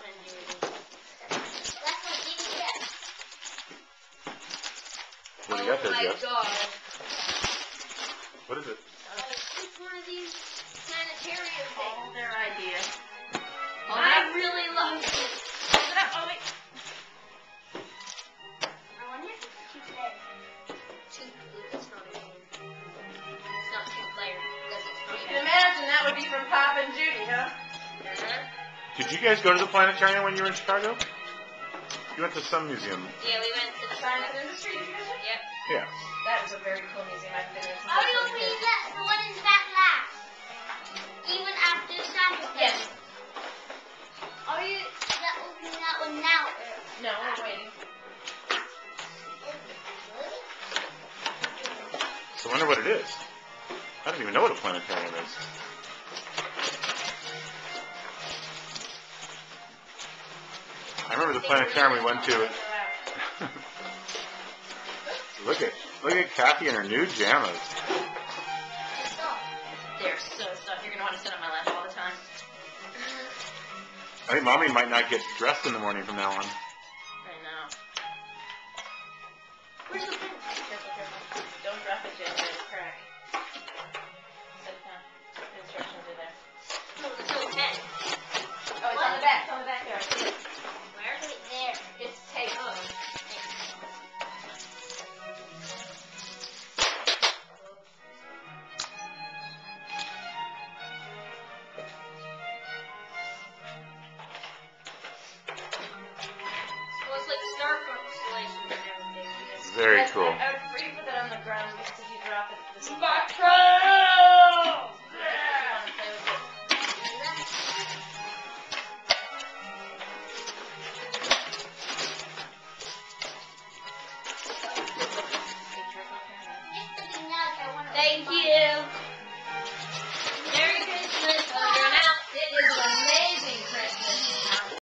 what Judy gets. What do you got oh there, my Jeff? god. What is it? Uh, it's one of these planetarium All things. their ideas. Hold I really love it. Hold it up. Oh, wait. I wonder if it's two players. Two, it's not a game. It's not two player because it's not You can imagine that would be from Pop and Judy, huh? Did you guys go to the planetarium when you were in Chicago? You went to some museum. Yeah, we went to the Science and Industry, did you guys say? Yep. Yeah. That is a very cool museum. I've been in since I Are was you a opening that, the one in the back last? Even after Saturday? Yes. Are you that opening that one now? No, we're waiting. So I wonder what it is. I don't even know what a planetarium is. I remember the planetarium we went to. look at look at Kathy in her new jammas. They're so stuffed. You're gonna want to sit on my lap all the time. I think mommy might not get dressed in the morning from now on. Very cool. I, I, would put that on the ground because if you drop it, this is. Thank you.